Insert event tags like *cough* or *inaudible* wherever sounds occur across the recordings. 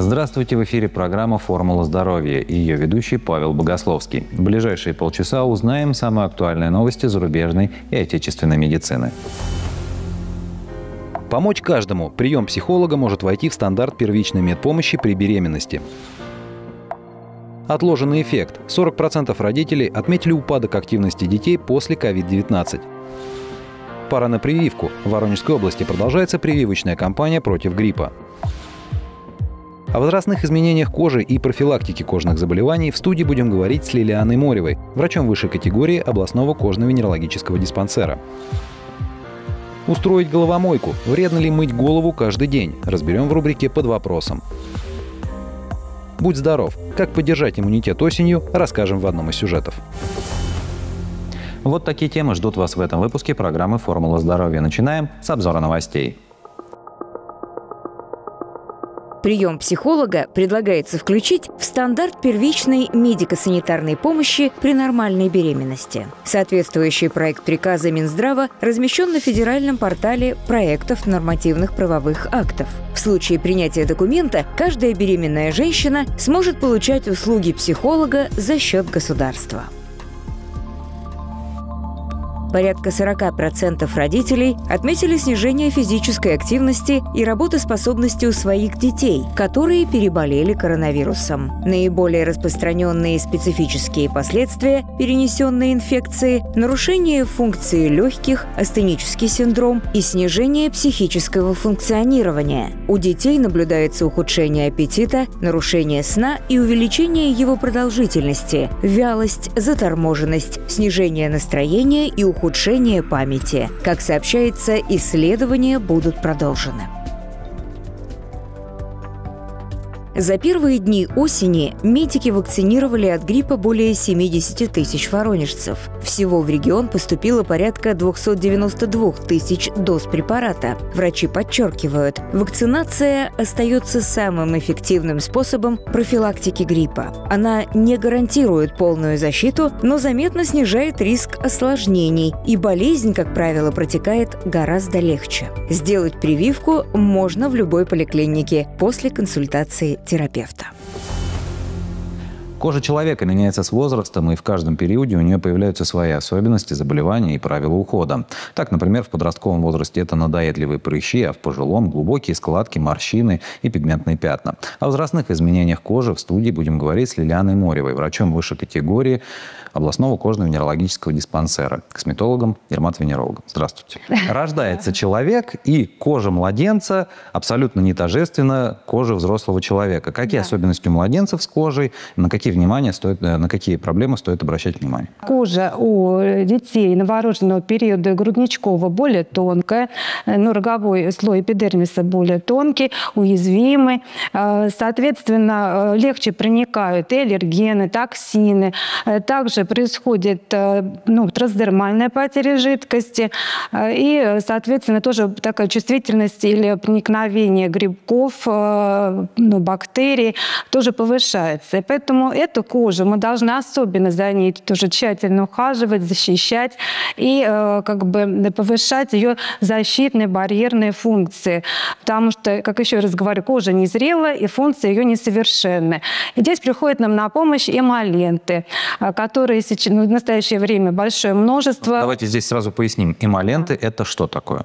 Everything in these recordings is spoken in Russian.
Здравствуйте, в эфире программа «Формула здоровья» и ее ведущий Павел Богословский. В ближайшие полчаса узнаем самые актуальные новости зарубежной и отечественной медицины. Помочь каждому. Прием психолога может войти в стандарт первичной медпомощи при беременности. Отложенный эффект. 40% родителей отметили упадок активности детей после COVID-19. Пора на прививку. В Воронежской области продолжается прививочная кампания против гриппа. О возрастных изменениях кожи и профилактике кожных заболеваний в студии будем говорить с Лилианой Моревой, врачом высшей категории областного кожно-венерологического диспансера. Устроить головомойку. Вредно ли мыть голову каждый день? Разберем в рубрике «Под вопросом». Будь здоров! Как поддержать иммунитет осенью, расскажем в одном из сюжетов. Вот такие темы ждут вас в этом выпуске программы «Формула здоровья». Начинаем с обзора новостей. Прием психолога предлагается включить в стандарт первичной медико-санитарной помощи при нормальной беременности. Соответствующий проект приказа Минздрава размещен на федеральном портале проектов нормативных правовых актов. В случае принятия документа каждая беременная женщина сможет получать услуги психолога за счет государства. Порядка 40% родителей отметили снижение физической активности и работоспособности у своих детей, которые переболели коронавирусом. Наиболее распространенные специфические последствия перенесенной инфекции – нарушение функции легких, астенический синдром и снижение психического функционирования. У детей наблюдается ухудшение аппетита, нарушение сна и увеличение его продолжительности, вялость, заторможенность, снижение настроения и ухудшение ухудшение памяти. Как сообщается, исследования будут продолжены. За первые дни осени медики вакцинировали от гриппа более 70 тысяч воронежцев. Всего в регион поступило порядка 292 тысяч доз препарата. Врачи подчеркивают, вакцинация остается самым эффективным способом профилактики гриппа. Она не гарантирует полную защиту, но заметно снижает риск осложнений, и болезнь, как правило, протекает гораздо легче. Сделать прививку можно в любой поликлинике после консультации терапевта. Кожа человека меняется с возрастом, и в каждом периоде у нее появляются свои особенности, заболевания и правила ухода. Так, например, в подростковом возрасте это надоедливые прыщи, а в пожилом – глубокие складки, морщины и пигментные пятна. О возрастных изменениях кожи в студии будем говорить с Лилианой Моревой, врачом высшей категории областного кожно-венерологического диспансера, косметологом, дерматовенерологом. Здравствуйте. *laughs* Рождается человек, и кожа младенца абсолютно не тождественна коже взрослого человека. Какие да. особенности у младенцев с кожей, на какие внимания стоит, э, на какие проблемы стоит обращать внимание? Кожа у детей новорожденного периода грудничкового более тонкая, э, но роговой слой эпидермиса более тонкий, уязвимый. Э, соответственно, легче проникают и аллергены, токсины. Также происходит ну, трансдермальная потеря жидкости и, соответственно, тоже такая чувствительность или проникновение грибков, ну, бактерий тоже повышается. И поэтому эту кожу мы должны особенно за ней тоже тщательно ухаживать, защищать и э, как бы повышать ее защитные барьерные функции. Потому что, как еще раз говорю, кожа незрелая и функции ее несовершенны. И здесь приходят нам на помощь эмоленты, э, которые сейчас, ну, в настоящее время большое множество. Давайте здесь сразу поясним. Эмоленты – это что такое?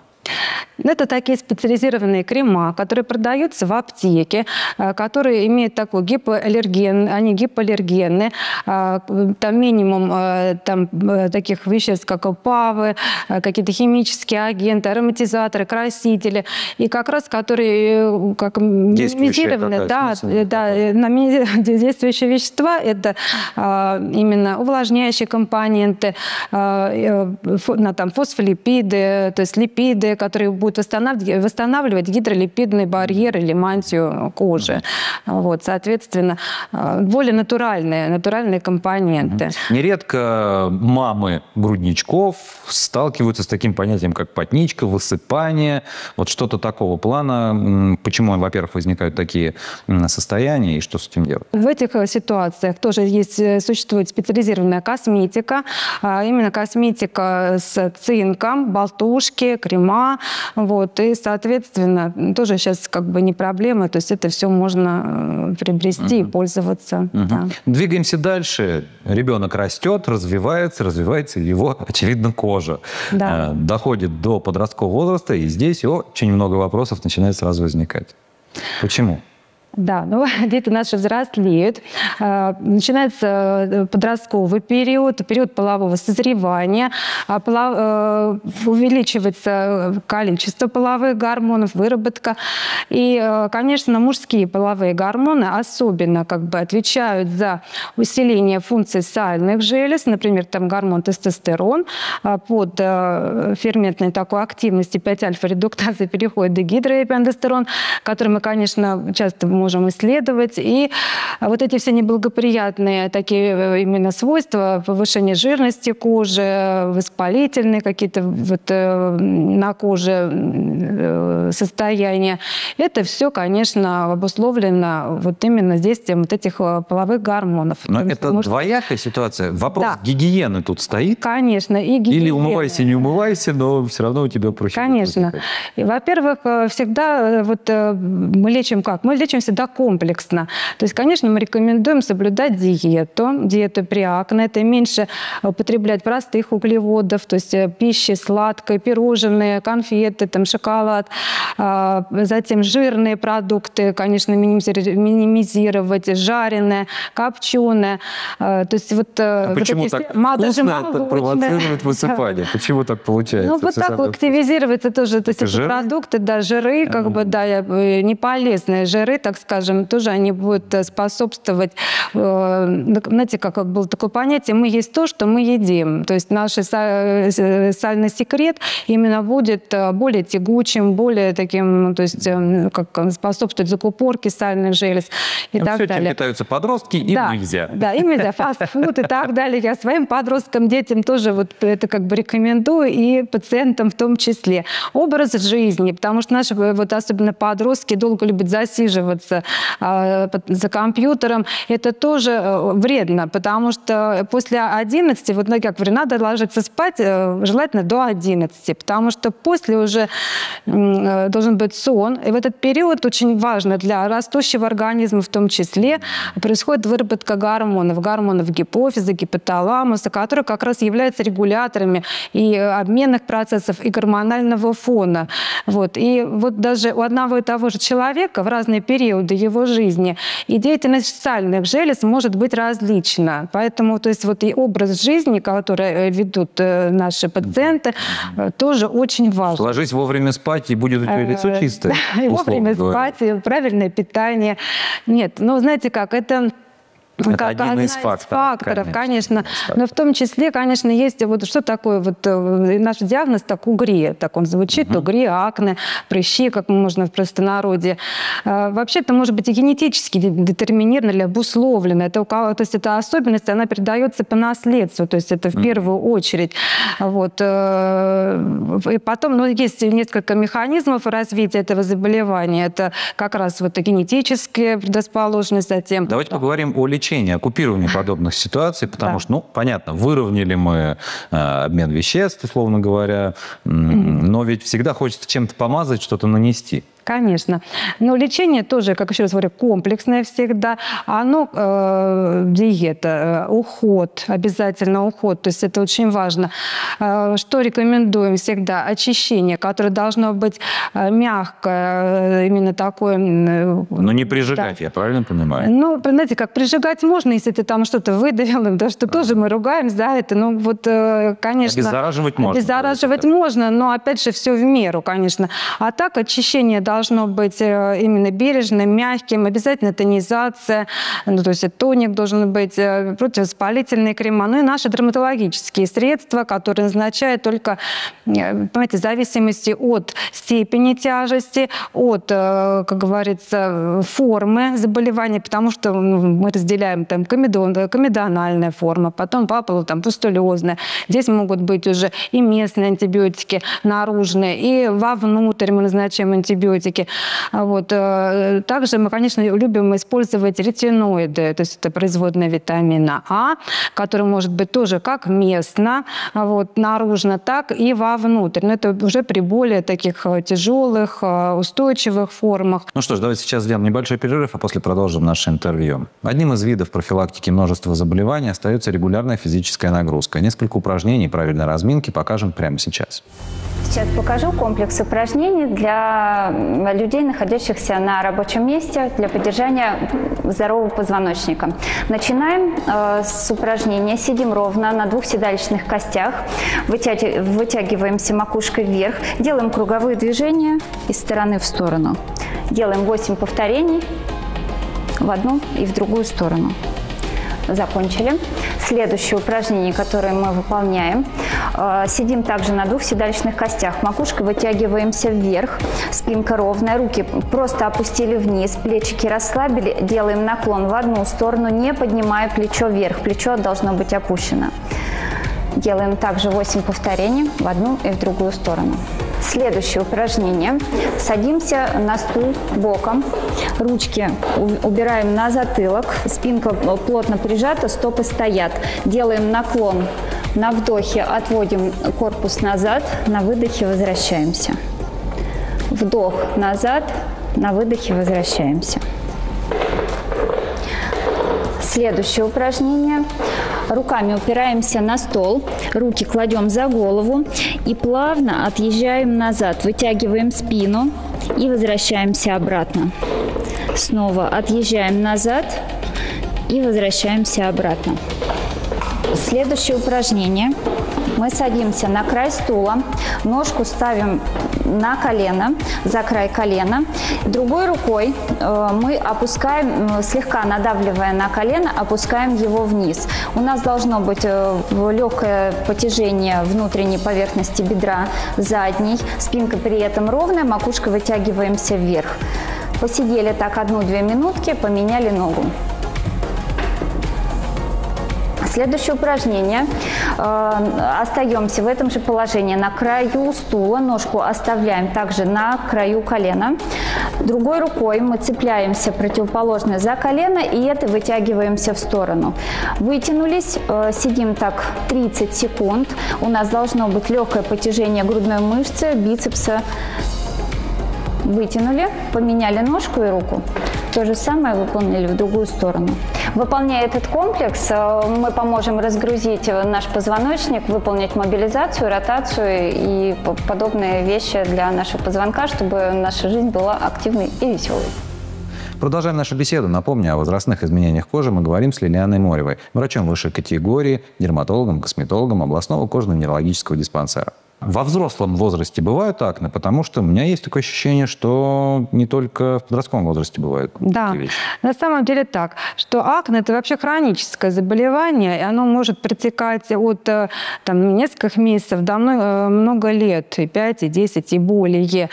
Это такие специализированные крема, которые продаются в аптеке, э, которые имеют такой гипоаллерген, они гипоаллергенны. Э, там минимум э, там, таких веществ, как ПАВы, какие-то химические агенты, ароматизаторы, красители. И как раз которые как минимизированы, да, да, на *laughs* действующие вещества, это именно увлажняющие компоненты, там, фосфолипиды, то есть липиды, которые будут восстанавливать, восстанавливать гидролипидный барьер или мантию кожи. Вот, соответственно, э, более натуральные, натуральные компоненты. Нередко мамы грудничков сталкиваются с таким понятием, как потничка, высыпание, вот что-то такого плана. Почему, во-первых, возникают такие состояния и что с этим делать? В этих э, ситуациях тоже есть, э, существует специализированная косметика, а именно косметика с цинком, болтушки, крема, зима, вот, и, соответственно, тоже сейчас как бы не проблема, то есть это все можно э, приобрести угу. и пользоваться. Угу. Да. Двигаемся дальше. Ребенок растет, развивается, развивается его, очевидно, кожа. Да. Э, доходит до подросткового возраста, и здесь очень много вопросов начинает сразу возникать. Почему? Да, ну *laughs* дети наши взрослеют, а, начинается э, подростковый период, период полового созревания, а, э, увеличивается количество половых гормонов, выработка. И, э, конечно, мужские половые гормоны особенно как бы отвечают за усиление функций сальных желез, например, там гормон тестостерон. А, под ферментной такой активности 5-альфа-редуктазы переходит до гидроэпиандестерон, который мы, конечно, часто можем исследовать. И вот эти все неблагоприятные такие э, именно свойства, повышение жирности кожи, воспалительные какие-то вот э, на коже э, состояния, это все, конечно, обусловлено вот именно действием вот этих половых гормонов. Но это потому, двоякая ситуация. Вопрос да. гигиены тут стоит? Конечно. И гигиены. Или умывайся, не умывайся, но все равно у тебя проще. Конечно. Во-первых, всегда вот мы лечим как? Мы лечим всегда комплексно. То есть, конечно, мы рекомендуем соблюдать диету, диету при акне, это меньше употреблять простых углеводов, то есть э, пищи сладкой, пирожные, конфеты, там, шоколад, а, затем жирные продукты, конечно, минимизировать, жареные, копченые. А, то есть вот, э, а вот почему так вкусно провоцирует высыпание? Почему так получается? Ну, вот так активизируется тоже, то есть это продукты, да, жиры, как бы, да, э, не полезные жиры, так скажем, тоже они будут э, способствовать, э, знаете, как было такое понятие, мы есть то, что мы едим. То есть наш э, сальный секрет именно будет более тягучим, более таким, то есть как способствовать закупорке сальных желез и так все, далее. чем питаются подростки, им да, нельзя. Да, им нельзя, *laughs* фастфуд и так далее. Я своим подросткам, детям тоже вот это как бы рекомендую, и пациентам в том числе. Образ жизни, потому что наши вот особенно подростки долго любят засиживаться а, за компьютером, это тоже э, вредно, потому что после 11, вот ну, как говорю, надо ложиться спать э, желательно до 11, потому что после уже э, должен быть сон. И в этот период очень важно для растущего организма в том числе происходит выработка гормонов, гормонов гипофиза, гипоталамуса, которые как раз являются регуляторами и обменных процессов, и гормонального фона. Вот. И вот даже у одного и того же человека в разные периоды его жизни. И деятельность социальных желез может быть различна. Поэтому то есть вот и образ жизни, который э, ведут э, наши пациенты, э, тоже очень важен. Ложись вовремя спать, и будет у тебя лицо чистое. Да, *laughs* и вовремя спать, и правильное питание. Нет, ну знаете как, это это как один из факторов. факторов, конечно. конечно. Но в том числе, конечно, есть вот что такое вот э, наш диагноз так угри, так он звучит, угу. угри, акне, прыщи, как можно в простонародье. А, вообще это может быть и генетически детерминировано или обусловлено. Это у кого, то есть эта особенность, она передается по наследству, то есть это в первую очередь. Вот. Э, и потом, ну, есть несколько механизмов развития этого заболевания. Это как раз вот генетическая предрасположенность, затем... Давайте поговорим о лечении ограничения, оккупирования подобных ситуаций, потому да. что, ну, понятно, выровняли мы э, обмен веществ, условно говоря, но ведь всегда хочется чем-то помазать, что-то нанести. Конечно. Но лечение тоже, как еще раз говорю, комплексное всегда. Оно, э, диета, э, уход, обязательно уход. То есть это очень важно. Э, что рекомендуем всегда? Очищение, которое должно быть э, мягкое, именно такое... Но не прижигать, да. я правильно понимаю? Ну, знаете, как прижигать можно, если ты там что-то выдавил, да, что тоже мы ругаем за это. Ну, вот, э, конечно... Обеззараживать можно. Обеззараживать можно, но, опять же, все в меру, конечно. А так очищение должно быть э, именно бережным, мягким, обязательно тонизация, ну, то есть тоник должен быть, э, противовоспалительные крема, ну и наши дерматологические средства, которые назначают только, понимаете, в зависимости от степени тяжести, от, как говорится, формы заболевания, потому что ну, мы разделяем там комедон, комедональная форма, потом папула там пустулезная. Здесь могут быть уже и местные антибиотики наружные, и вовнутрь мы назначаем антибиотики антибиотики. Вот. Также мы, конечно, любим использовать ретиноиды, то есть это производная витамина А, который может быть тоже как местно, вот, наружно, так и вовнутрь. Но это уже при более таких тяжелых, устойчивых формах. Ну что ж, давайте сейчас сделаем небольшой перерыв, а после продолжим наше интервью. Одним из видов профилактики множества заболеваний остается регулярная физическая нагрузка. Несколько упражнений правильной разминки покажем прямо сейчас. Сейчас покажу комплекс упражнений для людей, находящихся на рабочем месте, для поддержания здорового позвоночника. Начинаем э, с упражнения. Сидим ровно на двух седалищных костях, вытягиваемся макушкой вверх, делаем круговые движения из стороны в сторону. Делаем 8 повторений в одну и в другую сторону закончили. Следующее упражнение, которое мы выполняем. Э, сидим также на двух седалищных костях. Макушкой вытягиваемся вверх, спинка ровная, руки просто опустили вниз, плечики расслабили. Делаем наклон в одну сторону, не поднимая плечо вверх. Плечо должно быть опущено. Делаем также 8 повторений в одну и в другую сторону. Следующее упражнение. Садимся на стул боком. Ручки убираем на затылок. Спинка плотно прижата, стопы стоят. Делаем наклон. На вдохе отводим корпус назад, на выдохе возвращаемся. Вдох назад, на выдохе возвращаемся. Следующее упражнение. Руками упираемся на стол, руки кладем за голову и плавно отъезжаем назад. Вытягиваем спину и возвращаемся обратно. Снова отъезжаем назад и возвращаемся обратно. Следующее упражнение – мы садимся на край стула, ножку ставим на колено, за край колена. Другой рукой э, мы опускаем, слегка надавливая на колено, опускаем его вниз. У нас должно быть э, легкое потяжение внутренней поверхности бедра задней, спинка при этом ровная, макушка вытягиваемся вверх. Посидели так одну-две минутки, поменяли ногу. Следующее упражнение. Э, остаемся в этом же положении на краю стула. Ножку оставляем также на краю колена. Другой рукой мы цепляемся противоположно за колено и это вытягиваемся в сторону. Вытянулись, э, сидим так 30 секунд. У нас должно быть легкое потяжение грудной мышцы, бицепса. Вытянули, поменяли ножку и руку. То же самое выполнили в другую сторону. Выполняя этот комплекс, э, мы поможем разгрузить наш позвоночник, выполнить мобилизацию, ротацию и подобные вещи для нашего позвонка, чтобы наша жизнь была активной и веселой. Продолжаем нашу беседу. Напомню, о возрастных изменениях кожи мы говорим с Лилианой Моревой, врачом высшей категории, дерматологом, косметологом областного кожно-венерологического диспансера. Во взрослом возрасте бывают акне, потому что у меня есть такое ощущение, что не только в подростковом возрасте бывают да. такие вещи. На самом деле так, что акне – это вообще хроническое заболевание, и оно может протекать от э, там, нескольких месяцев до э, много лет, и 5, и 10, и более.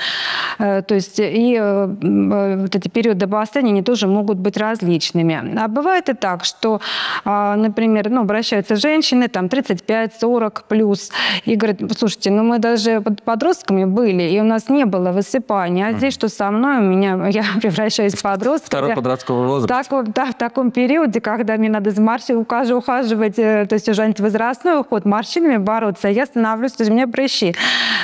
Э, то есть и вот эти периоды обострения, они тоже могут быть различными. А бывает и так, что, а, например, ну, обращаются женщины, там, 35-40 плюс, и говорят, слушайте, ну, но мы даже под подростками были, и у нас не было высыпания. А здесь, что со мной, у меня, *laughs* я превращаюсь в подростка. Второй подростковый возраст. Так, да, в таком периоде, когда мне надо с морщинами ухаживать, э, то есть уже антивозрастной уход, морщинами бороться, я становлюсь, то есть у меня прыщи.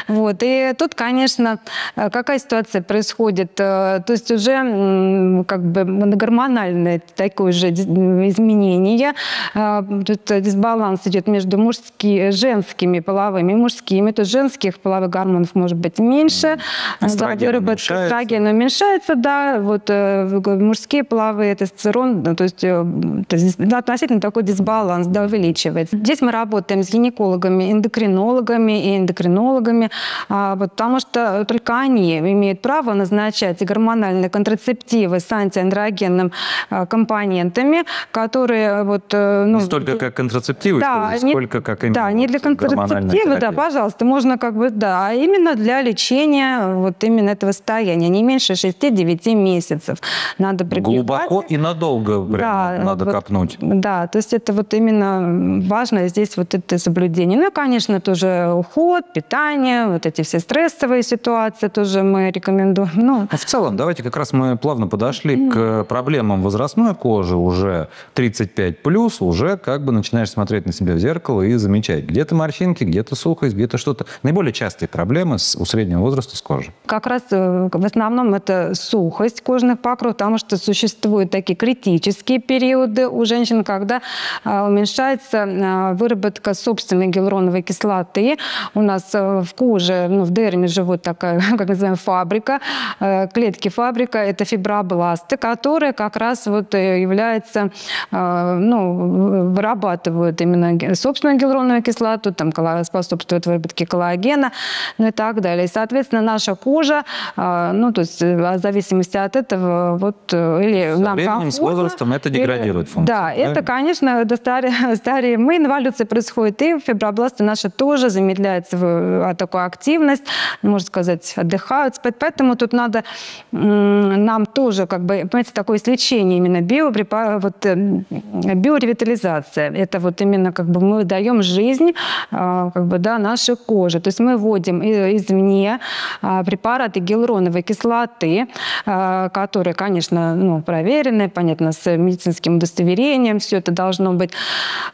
Вот. И тут, конечно, э, какая ситуация происходит? Э, то есть уже как бы гормональное такое же изменение. Тут дисбаланс идет между мужскими, женскими половыми мужскими. То женских половых гормонов может быть меньше. Эстроген уменьшается. Эстроген уменьшается, да. Вот э, мужские половые тестостерон, ну, то есть, э, то есть относительно такой дисбаланс да, увеличивается. Здесь мы работаем с гинекологами, эндокринологами и эндокринологами, а, потому что только они имеют право назначать гормональные контрацептивы с антиандрогенным а, компонентами, которые вот... Ну, не столько как контрацептивы, да, сколько как именно Да, не для контрацептивы, да, пожалуйста, можно как бы, да, а именно для лечения вот именно этого состояния, не меньше 6-9 месяцев. Надо Глубоко и надолго да, надо вот, копнуть. Да, то есть это вот именно важно здесь вот это соблюдение. Ну и, конечно, тоже уход, питание, вот эти все стрессовые ситуации тоже мы рекомендуем. Ну, а в целом, давайте как раз мы плавно подошли к проблемам возрастной кожи уже 35 плюс, уже как бы начинаешь смотреть на себя в зеркало и замечать, где-то морщинки, где-то сухость, где-то что-то. Наиболее частые проблемы у среднего возраста с кожей. Как раз э, в основном это сухость кожных покров, потому что существуют такие критические периоды у женщин, когда а, уменьшается а, выработка собственной гиалуроновой кислоты. У нас э, в коже, ну, в дерме живут такая, *laughs* как называем, фабрика, э, клетки фабрика, это фибробласты, которые как раз вот являются, ну, вырабатывают именно собственную гиалуроновую кислоту, там способствуют выработке коллагена, ну и так далее. И, соответственно, наша кожа, ну, то есть в зависимости от этого, вот, или Со нам временем, с возрастом это деградирует функция. Да, правильно? это, конечно, до старе, *laughs* старе мы, инволюция происходит, и фибробласты наши тоже замедляются в, такую активность, можно сказать, отдыхают. Поэтому тут надо нам тоже, как бы, понимаете, такое лечение именно биопрепар... вот, э, биоревитализация. Это вот именно как бы мы даем жизнь а, как бы, да, нашей коже. То есть мы вводим извне а, препараты гиалуроновой кислоты, а, которые, конечно, ну, проверены, понятно, с медицинским удостоверением, все это должно быть.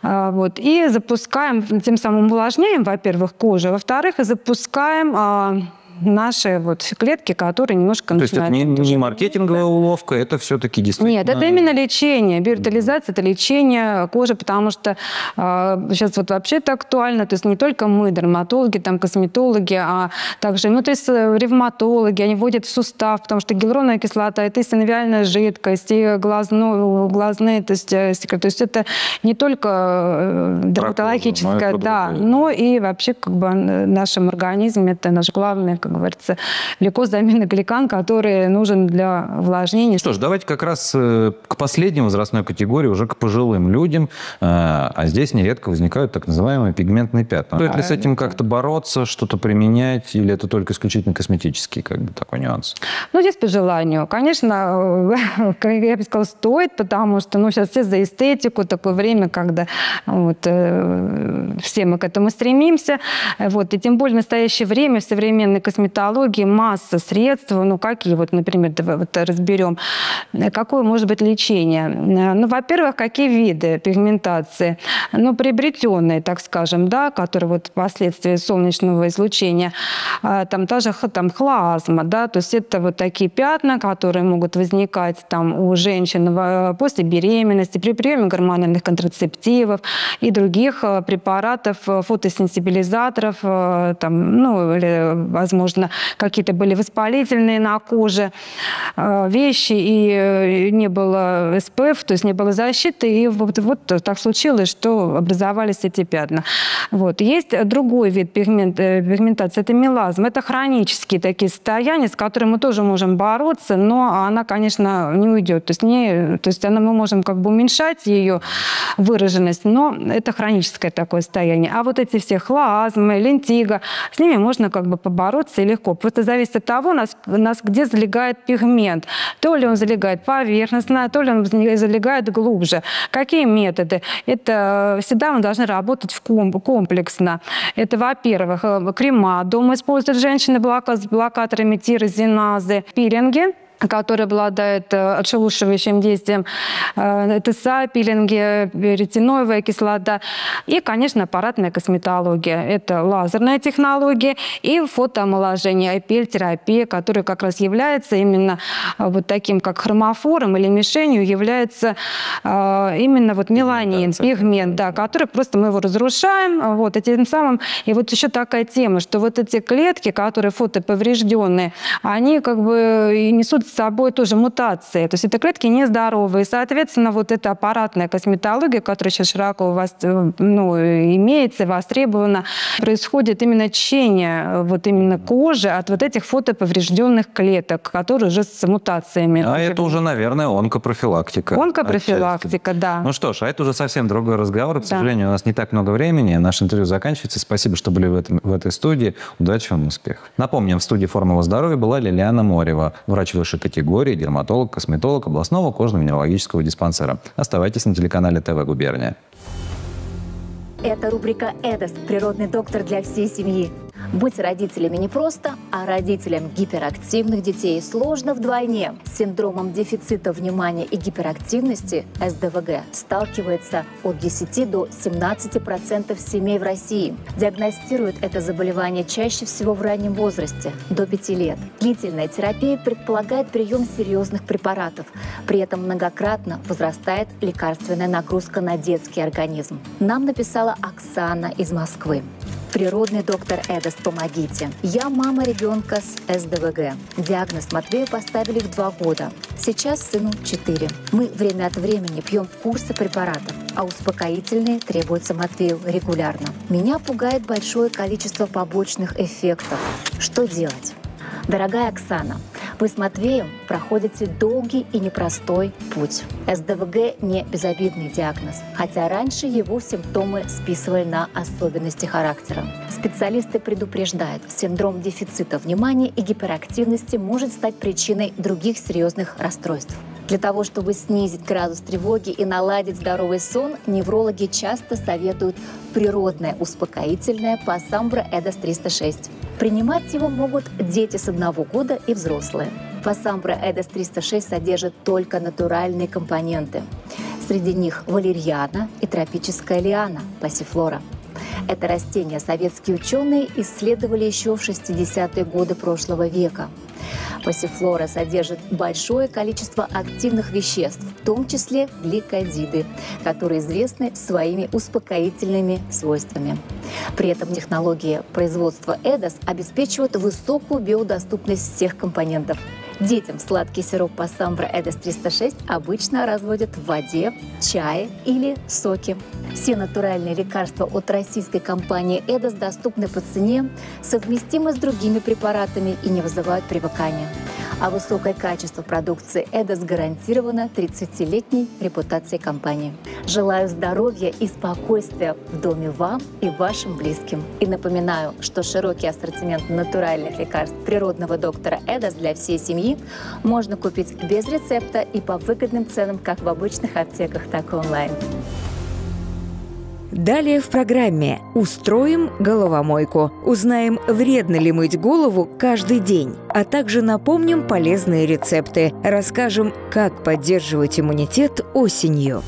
Вот. И запускаем, тем самым увлажняем, во-первых, кожу, во-вторых, запускаем наши вот клетки, которые немножко То есть это не, не маркетинговая уловка, это все-таки действительно... Нет, это именно лечение. Биоритализация – это лечение кожи, потому что э, сейчас вот вообще это актуально. То есть не только мы, дерматологи, там, косметологи, а также, ну, то есть э, ревматологи, они вводят в сустав, потому что гиалуроновая кислота – это и синовиальная жидкость, и глазную, глазные, то есть, э, то есть это не только э, дерматологическая, да, но и вообще как бы в нашем организме. Это наш главный как говорится, гликозаминогликан, который нужен для увлажнения. Что ж, давайте как раз э, к последней возрастной категории, уже к пожилым людям. Э, а здесь нередко возникают так называемые пигментные пятна. Стоит ли с этим как-то бороться, что-то применять, или это только исключительно косметический как бы, такой нюанс? Ну, здесь по желанию. Конечно, *laughs* я бы сказала, стоит, потому что ну, сейчас все за эстетику, такое время, когда вот, э, все мы к этому стремимся. Вот, и тем более в настоящее время в современной косметологии масса средств, ну какие вот, например, давай вот разберем, какое может быть лечение. Ну, во-первых, какие виды пигментации? Ну, приобретенные, так скажем, да, которые вот последствия солнечного излучения, а, там тоже там хлазма, да, то есть это вот такие пятна, которые могут возникать там у женщин после беременности, при приеме гормональных контрацептивов и других э, препаратов, э, фотосенсибилизаторов, э, там, ну, или, возможно, возможно, какие-то были воспалительные на коже э, вещи, и э, не было СПФ, то есть не было защиты, и вот, вот так случилось, что образовались эти пятна. Вот. Есть другой вид пигмент, э, пигментации, это мелазм. Это хронические такие состояния, с которыми мы тоже можем бороться, но она, конечно, не уйдет. То есть, не, то есть она, мы можем как бы уменьшать ее выраженность, но это хроническое такое состояние. А вот эти все хлазмы, лентиго, с ними можно как бы побороться и легко. Просто зависит от того, нас, нас где залегает пигмент. То ли он залегает поверхностно, то ли он залегает глубже. Какие методы? Это э, всегда мы должны работать комплексно. Это, во-первых, э, крема. Дома используют женщины с блокаторами тирозиназы, пилинги который обладает э, отшелушивающим действием. Э, ТСА, пилинги, ретиноевая кислота. И, конечно, аппаратная косметология. Это лазерная технология и фотоомоложение, апель-терапия, которая как раз является именно э, вот таким, как хромофором или мишенью, является именно вот меланин, пигмент, да, который просто мы его разрушаем. Вот, и тем самым, и вот еще такая тема, что вот эти клетки, которые фотоповрежденные, они как бы несут собой тоже мутации. То есть это клетки нездоровые. Соответственно, вот эта аппаратная косметология, которая сейчас широко у вас э, ну, имеется, востребована, происходит именно чение э, вот именно кожи от вот этих фотоповрежденных клеток, которые уже с мутациями. А это уже, наверное, онкопрофилактика. Онкопрофилактика, отчасти. да. Ну что ж, а это уже совсем другой разговор. К да. сожалению, у нас не так много времени. Наше интервью заканчивается. Спасибо, что были в, этом, в этой студии. Удачи вам, успехов. Напомним, в студии «Формула здоровья» была Лилиана Морева, врач высшей категории, дерматолог, косметолог областного кожно-венерологического диспансера. Оставайтесь на телеканале ТВ «Губерния». Это рубрика «Эдос. Природный доктор для всей семьи». Быть родителями непросто, а родителям гиперактивных детей сложно вдвойне. С синдромом дефицита внимания и гиперактивности СДВГ сталкивается от 10 до 17% процентов семей в России. Диагностируют это заболевание чаще всего в раннем возрасте, до 5 лет. Длительная терапия предполагает прием серьезных препаратов. При этом многократно возрастает лекарственная нагрузка на детский организм. Нам написала Оксана из Москвы. Природный доктор Эдес, помогите. Я мама ребенка с СДВГ. Диагноз Матвею поставили в два года. Сейчас сыну 4. Мы время от времени пьем курсы препаратов, а успокоительные требуются Матвею регулярно. Меня пугает большое количество побочных эффектов. Что делать? Дорогая Оксана, вы с Матвеем проходите долгий и непростой путь. СДВГ не безобидный диагноз, хотя раньше его симптомы списывали на особенности характера. Специалисты предупреждают, синдром дефицита внимания и гиперактивности может стать причиной других серьезных расстройств. Для того, чтобы снизить градус тревоги и наладить здоровый сон, неврологи часто советуют природное успокоительное Пассамбра Эдос 306. Принимать его могут дети с одного года и взрослые. Пассамбра Эдос 306 содержит только натуральные компоненты. Среди них валерьяна и тропическая лиана пассифлора. Это растение советские ученые исследовали еще в 60-е годы прошлого века – Пассифлора содержит большое количество активных веществ, в том числе гликозиды, которые известны своими успокоительными свойствами. При этом технология производства ЭДОС обеспечивает высокую биодоступность всех компонентов – Детям сладкий сироп Пассамбра Эдес 306 обычно разводят в воде, чае или соке. Все натуральные лекарства от российской компании Эдос доступны по цене, совместимы с другими препаратами и не вызывают привыкания а высокое качество продукции «Эдос» гарантировано 30-летней репутацией компании. Желаю здоровья и спокойствия в доме вам и вашим близким. И напоминаю, что широкий ассортимент натуральных лекарств природного доктора «Эдос» для всей семьи можно купить без рецепта и по выгодным ценам как в обычных аптеках, так и онлайн. Далее в программе «Устроим головомойку». Узнаем, вредно ли мыть голову каждый день, а также напомним полезные рецепты. Расскажем, как поддерживать иммунитет осенью.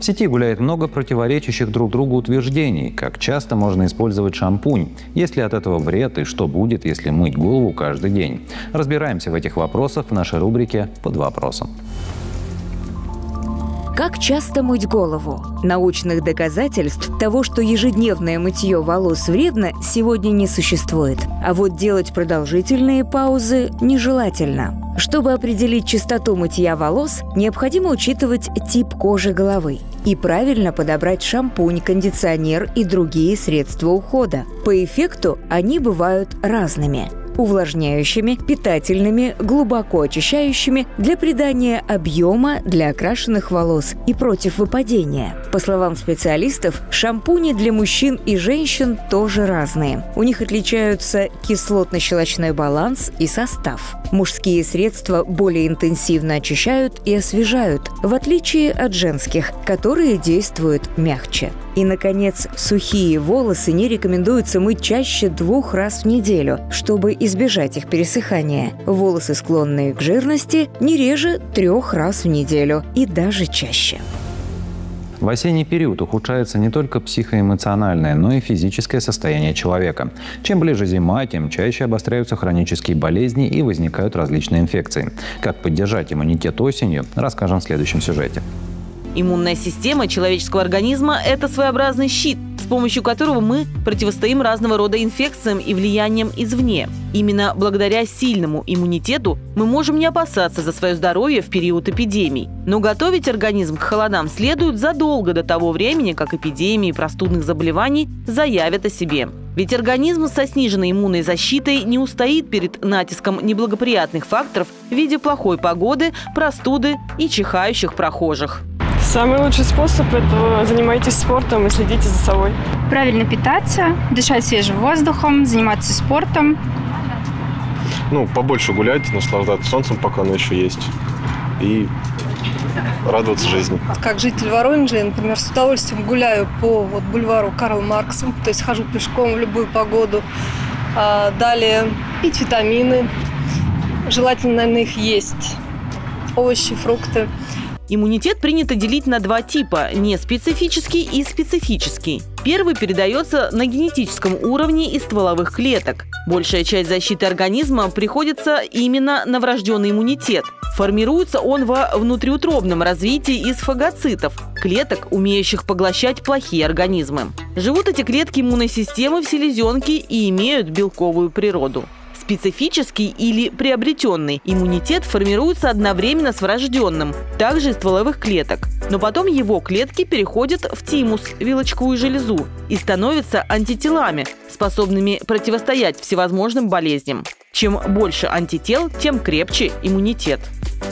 В сети гуляет много противоречащих друг другу утверждений, как часто можно использовать шампунь, есть ли от этого вред и что будет, если мыть голову каждый день. Разбираемся в этих вопросах в нашей рубрике «Под вопросом». Как часто мыть голову? Научных доказательств того, что ежедневное мытье волос вредно, сегодня не существует. А вот делать продолжительные паузы нежелательно. Чтобы определить частоту мытья волос, необходимо учитывать тип кожи головы и правильно подобрать шампунь, кондиционер и другие средства ухода. По эффекту они бывают разными увлажняющими, питательными, глубоко очищающими для придания объема для окрашенных волос и против выпадения. По словам специалистов, шампуни для мужчин и женщин тоже разные. У них отличаются кислотно-щелочной баланс и состав. Мужские средства более интенсивно очищают и освежают, в отличие от женских, которые действуют мягче. И, наконец, сухие волосы не рекомендуется мыть чаще двух раз в неделю, чтобы избежать их пересыхания. Волосы, склонные к жирности, не реже трех раз в неделю и даже чаще. В осенний период ухудшается не только психоэмоциональное, но и физическое состояние человека. Чем ближе зима, тем чаще обостряются хронические болезни и возникают различные инфекции. Как поддержать иммунитет осенью, расскажем в следующем сюжете. Иммунная система человеческого организма – это своеобразный щит, помощью которого мы противостоим разного рода инфекциям и влияниям извне. Именно благодаря сильному иммунитету мы можем не опасаться за свое здоровье в период эпидемий. Но готовить организм к холодам следует задолго до того времени, как эпидемии простудных заболеваний заявят о себе. Ведь организм со сниженной иммунной защитой не устоит перед натиском неблагоприятных факторов в виде плохой погоды, простуды и чихающих прохожих. Самый лучший способ – это занимайтесь спортом и следите за собой. Правильно питаться, дышать свежим воздухом, заниматься спортом. Ну, побольше гулять, наслаждаться солнцем, пока оно еще есть. И радоваться жизни. Как житель Воронежа, я, например, с удовольствием гуляю по вот, бульвару Карл Маркса, то есть хожу пешком в любую погоду. А, далее пить витамины. Желательно, наверное, их есть. Овощи, фрукты. Иммунитет принято делить на два типа – неспецифический и специфический. Первый передается на генетическом уровне из стволовых клеток. Большая часть защиты организма приходится именно на врожденный иммунитет. Формируется он во внутриутробном развитии из фагоцитов – клеток, умеющих поглощать плохие организмы. Живут эти клетки иммунной системы в селезенке и имеют белковую природу. Специфический или приобретенный иммунитет формируется одновременно с врожденным, также из стволовых клеток. Но потом его клетки переходят в тимус, вилочковую железу, и становятся антителами, способными противостоять всевозможным болезням. Чем больше антител, тем крепче иммунитет.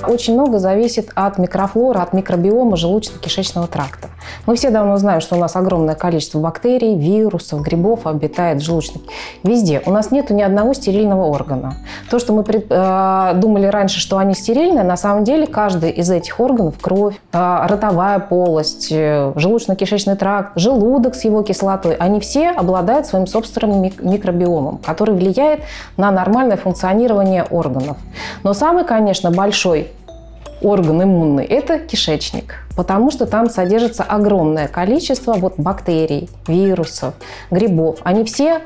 Очень много зависит от микрофлоры, от микробиома желудочно-кишечного тракта. Мы все давно знаем, что у нас огромное количество бактерий, вирусов, грибов обитает в желудочном. Везде. У нас нет ни одного стерильного органа. То, что мы пред, э, думали раньше, что они стерильные, на самом деле каждый из этих органов, кровь, э, ротовая полость, э, желудочно-кишечный тракт, желудок с его кислотой, они все обладают своим собственным мик- микробиомом, который влияет на нормальное функционирование органов. Но самый, конечно, большой орган иммунный – это кишечник, потому что там содержится огромное количество вот бактерий, вирусов, грибов. Они все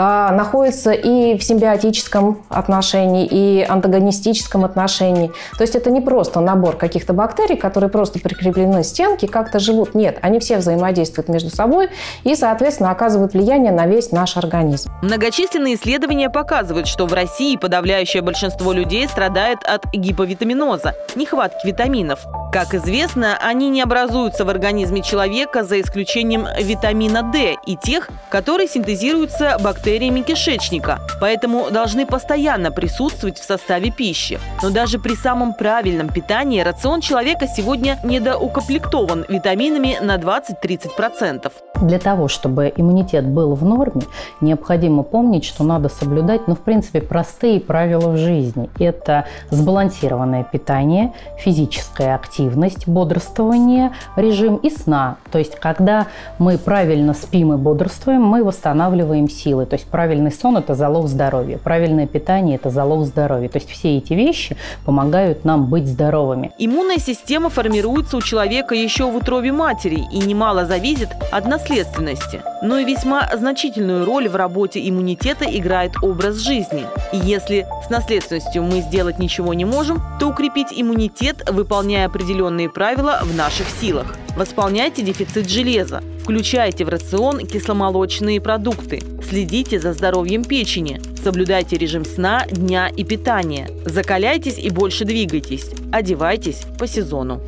а, находятся и в симбиотическом отношении, и антагонистическом отношении. То есть это не просто набор каких-то бактерий, которые просто прикреплены к стенке, как-то живут. Нет, они все взаимодействуют между собой и, соответственно, оказывают влияние на весь наш организм. Многочисленные исследования показывают, что в России подавляющее большинство людей страдает от гиповитаминоза, нехватки витаминов. Как известно, они не образуются в организме человека за исключением витамина D и тех, которые синтезируются бактериями кишечника, поэтому должны постоянно присутствовать в составе пищи. Но даже при самом правильном питании рацион человека сегодня недоукомплектован витаминами на 20-30%. Для того, чтобы иммунитет был в норме, необходимо помнить, что надо соблюдать, ну, в принципе, простые правила в жизни. Это сбалансированное питание, физическая активность, бодрствование, режим и сна. То есть, когда мы правильно спим и бодрствуем, мы восстанавливаем силы. То есть, правильный сон – это залог здоровья, правильное питание – это залог здоровья. То есть, все эти вещи помогают нам быть здоровыми. Иммунная система формируется у человека еще в утробе матери и немало зависит от наследства наследственности. Но и весьма значительную роль в работе иммунитета играет образ жизни. И если с наследственностью мы сделать ничего не можем, то укрепить иммунитет, выполняя определенные правила в наших силах. Восполняйте дефицит железа, включайте в рацион кисломолочные продукты, следите за здоровьем печени, соблюдайте режим сна, дня и питания, закаляйтесь и больше двигайтесь, одевайтесь по сезону.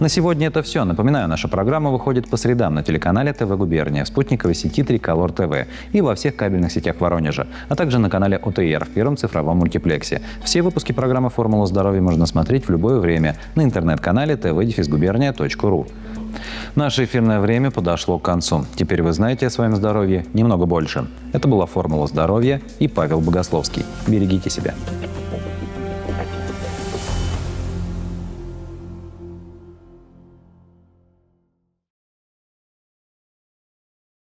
На сегодня это все. Напоминаю, наша программа выходит по средам на телеканале ТВ «Губерния», спутниковой сети «Триколор ТВ» и во всех кабельных сетях Воронежа, а также на канале ОТР в первом цифровом мультиплексе. Все выпуски программы «Формула здоровья» можно смотреть в любое время на интернет-канале tv-губерния.ру. Наше эфирное время подошло к концу. Теперь вы знаете о своем здоровье немного больше. Это была «Формула здоровья» и Павел Богословский. Берегите себя.